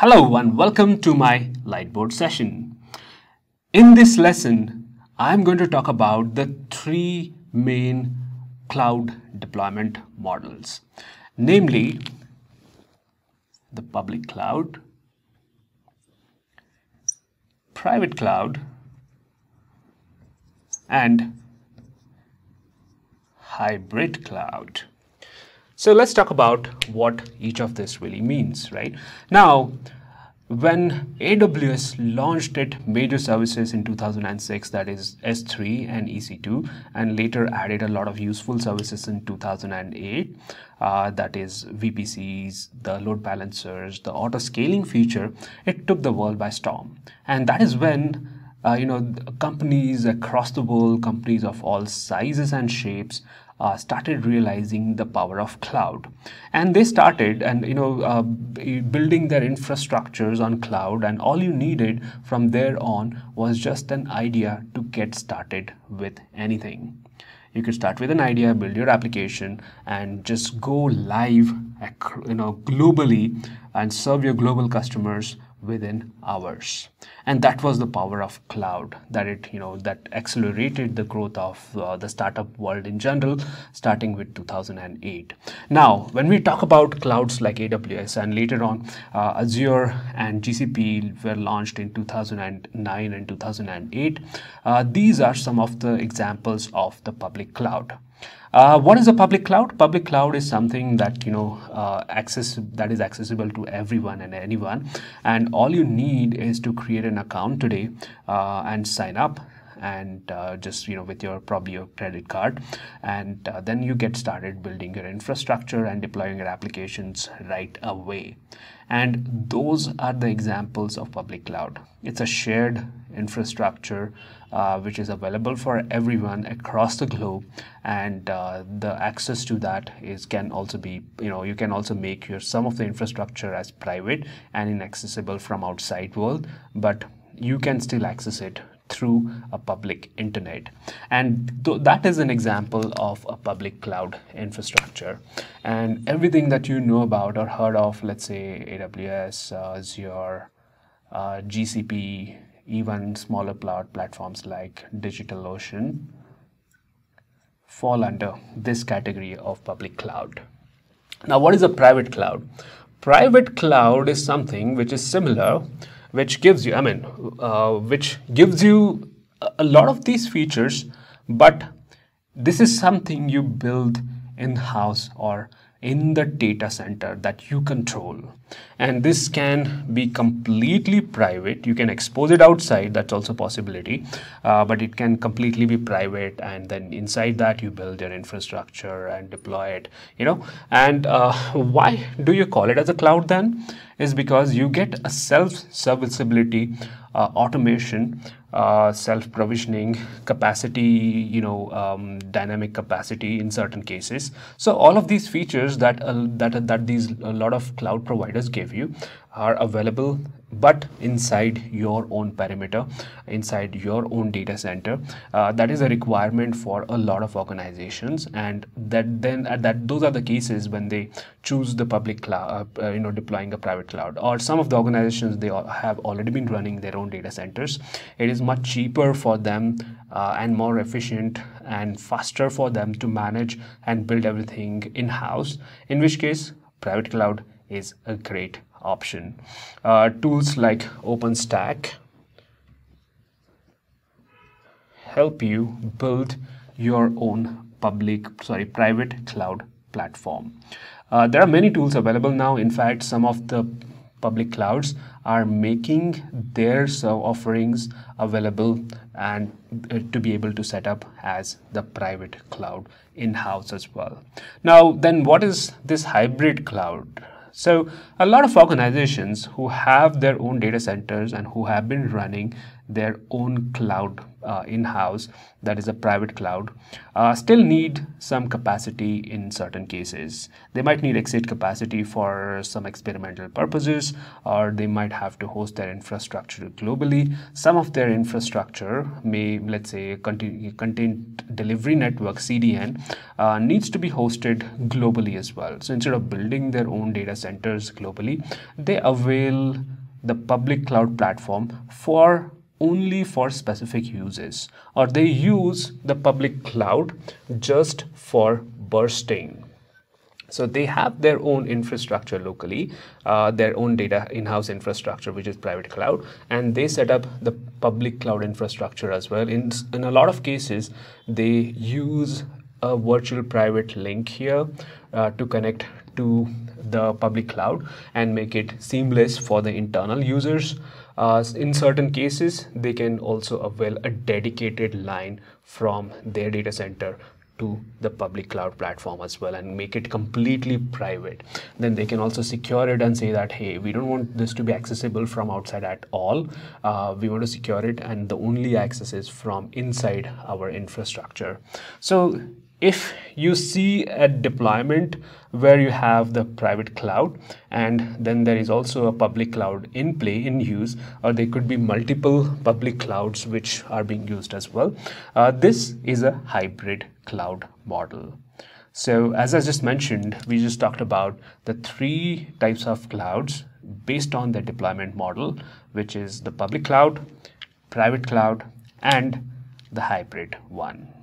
Hello and welcome to my Lightboard session. In this lesson, I'm going to talk about the three main cloud deployment models, namely the public cloud, private cloud, and hybrid cloud. So let's talk about what each of this really means, right? Now, when AWS launched its major services in 2006, that is S3 and EC2, and later added a lot of useful services in 2008, uh, that is VPCs, the load balancers, the auto scaling feature, it took the world by storm. And that is when uh, you know companies across the world, companies of all sizes and shapes, uh, started realizing the power of cloud. And they started and you know uh, building their infrastructures on cloud and all you needed from there on was just an idea to get started with anything. You could start with an idea build your application and just go live you know globally and serve your global customers within hours. And that was the power of cloud that it you know that accelerated the growth of uh, the startup world in general starting with 2008 now when we talk about clouds like aws and later on uh, azure and gcp were launched in 2009 and 2008 uh, these are some of the examples of the public cloud uh, what is a public cloud? Public cloud is something that you know uh, access that is accessible to everyone and anyone, and all you need is to create an account today uh, and sign up and uh, just you know with your probably your credit card. And uh, then you get started building your infrastructure and deploying your applications right away. And those are the examples of public cloud. It's a shared infrastructure uh, which is available for everyone across the globe. And uh, the access to that is can also be you know you can also make your some of the infrastructure as private and inaccessible from outside world but you can still access it through a public internet and th that is an example of a public cloud infrastructure and everything that you know about or heard of let's say aws uh, azure uh, gcp even smaller cloud platforms like DigitalOcean fall under this category of public cloud. Now, what is a private cloud? Private cloud is something which is similar, which gives you, I mean, uh, which gives you a lot of these features, but this is something you build in-house or in the data center that you control. And this can be completely private. You can expose it outside that's also possibility. Uh, but it can completely be private and then inside that you build your infrastructure and deploy it you know? And uh, why do you call it as a cloud then? Is because you get a self serviceability uh, automation uh, self-provisioning capacity you know um, dynamic capacity in certain cases. So all of these features that uh, that that these a lot of cloud providers give you are available but inside your own perimeter inside your own data center. Uh, that is a requirement for a lot of organizations and that then uh, that those are the cases when they choose the public cloud uh, uh, you know deploying a private cloud. Or some of the organizations they have already been running their own data centers. It is much cheaper for them uh, and more efficient and faster for them to manage and build everything in-house in which case private cloud is a great option. Uh, tools like OpenStack help you build your own public, sorry, private cloud platform. Uh, there are many tools available now. In fact, some of the public clouds are making their offerings available and uh, to be able to set up as the private cloud in-house as well. Now, then what is this hybrid cloud? So a lot of organizations who have their own data centers and who have been running their own cloud uh, in-house that is a private cloud uh, still need some capacity in certain cases. They might need excess capacity for some experimental purposes or they might have to host their infrastructure globally. Some of their infrastructure may let's say content delivery network cdn uh, needs to be hosted globally as well. So instead of building their own data centers globally they avail the public cloud platform for only for specific uses. Or they use the public cloud just for bursting. So they have their own infrastructure locally, uh, their own data in-house infrastructure, which is private cloud, and they set up the public cloud infrastructure as well. In, in a lot of cases, they use a virtual private link here uh, to connect to the public cloud and make it seamless for the internal users. Uh, in certain cases, they can also avail a dedicated line from their data center to the public cloud platform as well and make it completely private. Then they can also secure it and say that hey we don't want this to be accessible from outside at all. Uh, we want to secure it and the only access is from inside our infrastructure. So if you see a deployment where you have the private cloud and then there is also a public cloud in play in use or there could be multiple public clouds which are being used as well uh, this is a hybrid cloud model. So as i just mentioned we just talked about the three types of clouds based on the deployment model which is the public cloud private cloud and the hybrid one